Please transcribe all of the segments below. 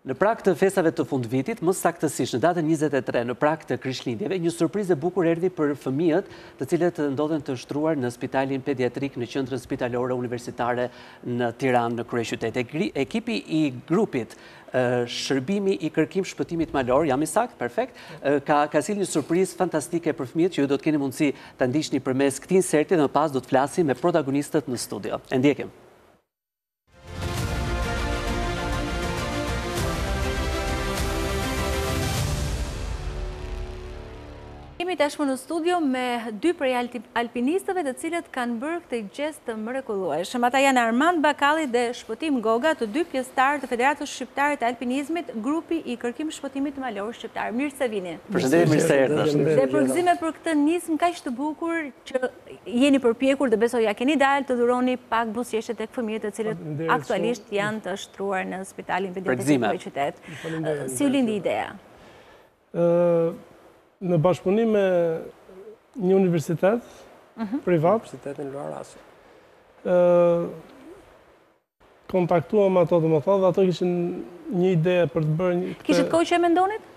Në prag të festave të fundvitit, më saktësisht në datën 23 në prag të Krishtlindjeve, një surprizë e bukur erdhi për fëmijët, të cilët ndodhen të shtruar në Spitalin Pediatrik në Qendrën Spitalore Universitare në Tiranë në kryeqytet. Ekipi i grupit Shërbimi i Kërkim Shpëtimit Malor, jam i saktë, perfekt, ka ka sjellë një surprizë fantastike për fëmijët që ju do të keni mundësi ta ndiqni përmes këtij inserti dhe më pas do të flasim me protagonistët në studio. E ndjekim. Jemi tashmë në studio me dy prej alpinistëve të cilët kanë bërë këtë gjest të mrekullueshëm. Ata janë Armand Bakalli dhe Shpëtim Goga, të dy pjesëtarë të Federatës Shqiptare të Alpinizmit, Grupi i Kërkim-Shpëtimit Malor Shqiptar. Mirë se vini. Përshëndetje, mirë se erdhët. Dhe përgëzime për këtë nismë kaq të bukur që jeni përpjekur dhe besoj ia keni dalë të dhuroni pak buzëqeshje tek fëmijët të cilët aktualisht janë të shtruar në spitalin pediatrik në kryeqytet. Si ju lindi ideja? Në bashkëpunim me një universitet mhm. privat. Universitetin Luarasi. Kontaktuam ato domethënë dhe ato kishin një ide për të bërë një... Kishit kohë që e mendonit?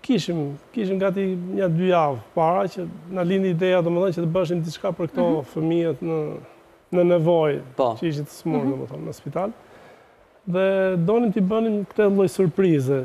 Kishim, kishim gati nja dy javë para që na lindi ideja domethënë që të bëshim diçka për këto mhm. fëmijët në nevojë po. që ishin të smurë, mhm. në spital. Dhe donim t'i bënim këtë lloj surprize,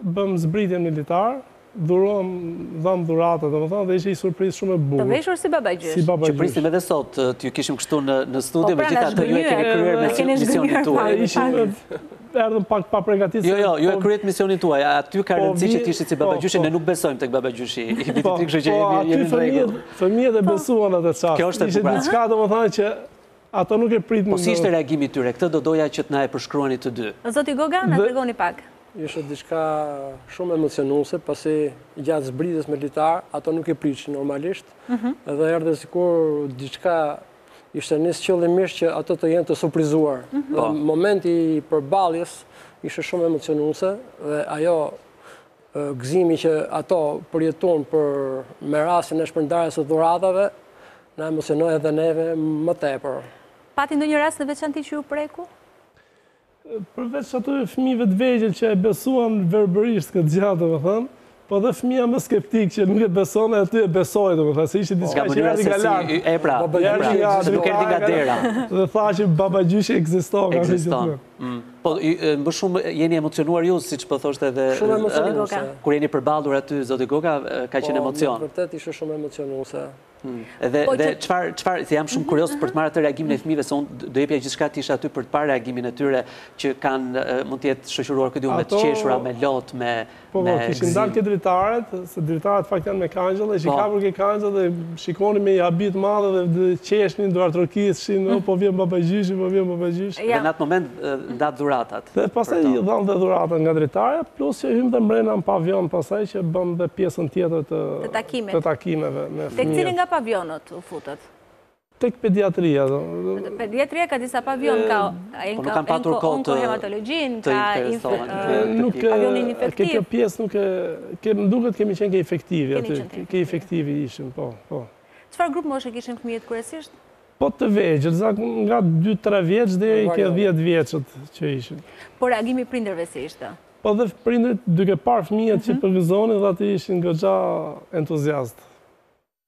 Bëmë zbritjen me litarë, dhuruam, dhamë dhurata, domethënë dhe ishte një surprizë shumë e bukur. Të veshur si babagjysh. Si babagjysh. Që prisnim edhe sot të ju kishim kështu në në studio, po pra, megjithatë ju e keni kryer misionin tuaj. Ishim erdhëm pak pa përgatitur. Jo, jo, ju e po- kryet misionin tuaj. Aty ka po rëndësi që të ishit si po, babagjyshi, ne nuk besojmë tek babagjyshi i Vitit të kështu që jemi jemi në rregull. Fëmijët e besuan atë çast. Kjo është diçka domethënë që Ato nuk e prisnin. Po si ishte reagimi i tyre? Këtë do doja që të na e përshkruani të dy. Zoti Goga, na tregoni pak. Ishte diçka shumë emocionuese, pasi gjatë zbritjes me litar, ato nuk e pritshin normalisht, dhe erdhi sikur diçka ishte nis qëllimisht që ato të jenë të surprizuar. Momenti i përballjes ishte shumë emocionuese dhe ajo Gëzimi që ato përjetuan për me rastin e shpërndarjes së dhuratave na emocionoi edhe neve më tepër. Pati ndonjë rast në veçanti që ju preku? Përveç atyre fëmijëve të vegjël që e besuan verbërisht këtë gjë, domethënë, po dhe fëmija më skeptik që nuk e besonte aty e besoi, domethënë, se ishte diçka që erdhi nga lart. Nga mënyra se si, e pra, se nuk erdhi nga dera. Dhe tha që babagjyshi ekziston, ka thënë gjithmonë. Po, më shumë jeni emocionuar ju, siç po thoshte edhe... Shumë emocionuar. Kur jeni përballur aty, Zoti Goka, ka qenë po, emocion. Po, më përtet ishe shumë emocionuar. Hmm. Dhe po, çfarë, çfarë, se jam shumë mhm, kurioz për të mhm. marrë atë reagimin e mhm. fëmijëve, se unë do jepja gjithçka të isha aty për të parë reagimin e tyre, që kanë, mund të jetë shoqëruar ky takim me të qeshura, me lot, me... Po, po, kishin dalë ke dritaret, se dritaret fakt janë me kangjella, edhe po. kapur ke kangjellat dhe shikonin me një habi të madhe dhe dhe qeshnin, duartrokisnin, po vjen babagjyshi, po vjen babagjyshi. Dhe në atë moment ndatë dhuratat. Dhe pastaj i dhamë dhe dhuratat nga dritarja, plus që hymë dhe mrena në pavijon pastaj që bëmë dhe pjesën tjetër të takimeve. Te cili nga pavijonet u futët? Tek pediatria. Pediatria ka disa pavijone, ka onkohematologjinë, ka pavijonin infektiv. Kjo pjesë nuk e... Më duket kemi qenë ke infektivi aty. Ke infektivi ishim, po, po. Çfarë grupmoshe kishin fëmijët kryesisht? Po të vegjël, nga 2-3 vjeç deri ke 10 vjeçët që ishin. Po reagimi i prindërve si ishte? Po dhe prindërit duke parë fëmijët që po gëzonin dhe ata ishin goxha entuziastë.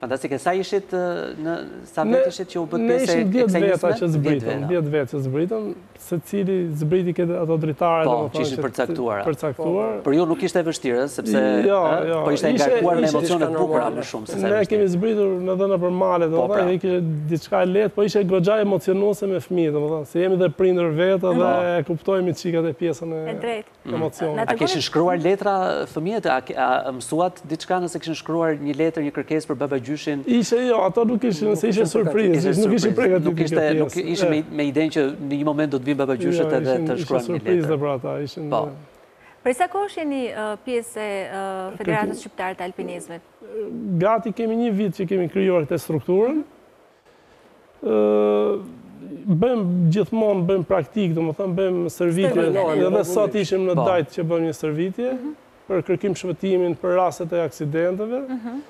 Fantastike, sa ishit në, sa vetë ishit që u bëtë pjesë e kësaj nisme? Ne ishim 10 veta që zbritëm, 10 veta që zbritëm, secili zbriti ke ato dritare, po, që ishin të përcaktuara. Përcaktuar. Për ju nuk ishte e vështirë, sepse jo, jo, po ishte e ngarkuar me emocione të bukura më shumë. Se ne kemi zbritur ne edhe nëpër male, po, pra. dhe kjo është diçka e lehtë, po ishte goxha emocionuese me fëmijë, domethënë, se jemi dhe prindër vetë, dhe e kuptojmë një çikë atë pjesën e... E drejtë. A kishin shkruar letra fëmijët? A mësuat diçka nëse kishin shkruar një letër, një kërkesë për babagjyshin? Ishte jo, ato nuk ishin, se ishte surprizë, nuk ishte përgatitur një kërkesë. Nuk ishte me idenë që në një moment do të vijnë babagjyshët jo, edhe të shkruajnë një letër. Ishte surprizë dhe për ata, ishin... Po. Për sa kohë ëë jeni pjesë e Federatës Shqiptare të Alpinizmit? Gati kemi një vit që kemi krijuar këtë strukturën, Bëjmë gjithmonë, bëjmë praktikë, domethënë, bëjmë stërvitje, edhe sot ishim në po. Dajt që bëmë një stërvitje, mhm. për kërkim-shpëtimin, për rastet e aksidenteve. Mhm.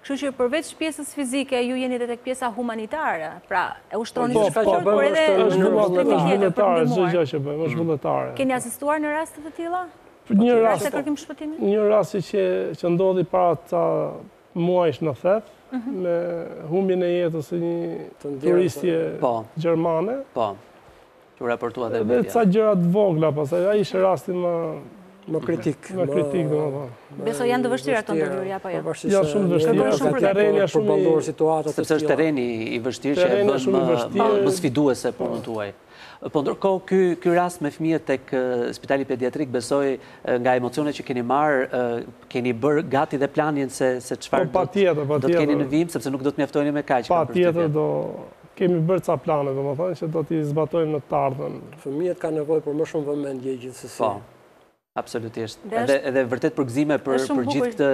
Kështu që përveç pjesës fizike, ju jeni dhe te pjesa humanitare, pra e ushtroni po, që shka po, qërë, por edhe është vullnetare, është vullnetare, është vullnetare. Keni asistuar në raste të tilla? Një rast kërkim-shpëtimi? Një rast që ndodhi para ca muajsh në Theth, me humbjen e jetës së një turisteje po. gjermane. Po. Që raportoi dhe media. Dhe ca gjëra të vogla pastaj, ai ishte rasti më më kritik, më kritik domethënë. Besoj janë të vështira këto ndërhyrje apo jo? Janë shumë të vështira, shumë po terreni është shumë situata sepse është terreni i vështirë që e bën më sfiduese punën tuaj. Po ndërkohë ky ky rast me fëmijët tek Spitali Pediatrik besoj nga emocionet që keni marrë keni bërë gati dhe planin se se çfarë do të keni në vijim sepse nuk do të mjaftoheni me kaq. Patjetër do kemi bërë ca plane domethënë që do t'i zbatojmë në të ardhmen. Fëmijët kanë nevojë për më shumë vëmendje gjithsesi. Absolutisht. Edhe vërtet përgëzime për gjithë këtë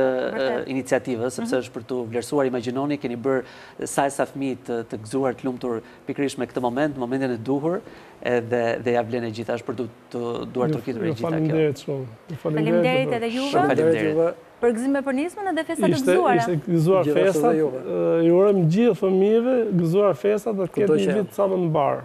iniciativë, sepse është për t'u vlerësuar, imagjinoni, keni bërë sa e sa fëmijë të gëzuar, të lumtur pikërisht me këtë moment, në momentin e duhur, dhe ia vlen e gjitha, është për t'u duartrokitur e gjitha kjo. Ju faleminderit edhe juve. Ju faleminderit. Përgëzime për nismën edhe festa të gëzuara. Gjithashtu gëzuar festat, ju uroj gjithë fëmijëve, gëzuar festat dhe të kenë një vit sa më të mbarë.